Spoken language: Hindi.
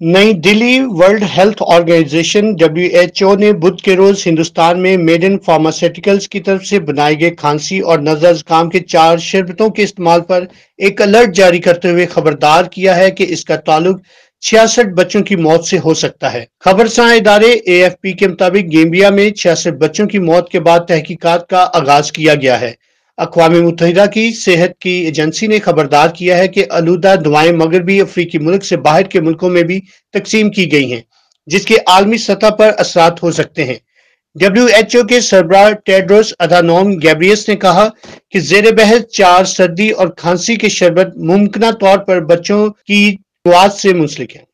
नई Delhi world health organisation W ने बुध के रोज हिंदुस्तान में मेड इन फार्मास्यूटिकल्स की तरफ़ से बनाए गए खांसी और नज़र जुकाम के चार शरबतों के इस्तेमाल पर एक अलर्ट जारी करते हुए खबरदार किया है कि इसका ताल्लुक छियासठ बच्चों की मौत से हो सकता है। खबर सा इदारे एएफपी के मुताबिक गेम्बिया में छियासठ बच्चों की मौत के बाद तहकीकात का आगाज़ किया गया है। अकवा मुतहदा की सेहत की एजेंसी ने खबरदार किया है कि आलूदा दवाएँ मगरबी अफ्रीकी मुल्क से बाहर के मुल्कों में भी तकसीम की गई हैं, जिसके आलमी सतह पर असरात हो सकते हैं। डब्ल्यू एच ओ के सरबराह टेड्रोस अधानोम गैब्रियस ने कहा कि जेर बहस चार सर्दी और खांसी के शरबत मुमकिन तौर पर बच्चों की से मुंसलिक है।